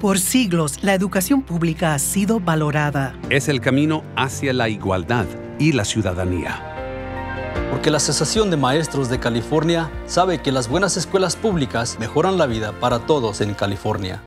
Por siglos, la educación pública ha sido valorada. Es el camino hacia la igualdad y la ciudadanía. Porque la Asociación de Maestros de California sabe que las buenas escuelas públicas mejoran la vida para todos en California.